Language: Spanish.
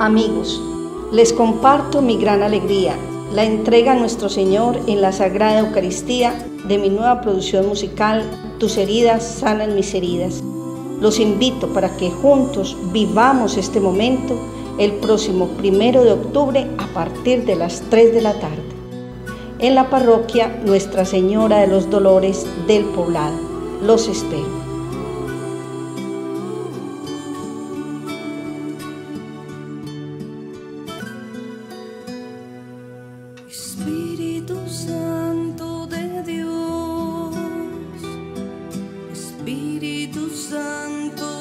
Amigos, les comparto mi gran alegría, la entrega a nuestro Señor en la Sagrada Eucaristía de mi nueva producción musical, Tus heridas sanan mis heridas. Los invito para que juntos vivamos este momento el próximo primero de octubre a partir de las 3 de la tarde en la parroquia Nuestra Señora de los Dolores del Poblado. Los espero. Espíritu Santo de Dios, Espíritu Santo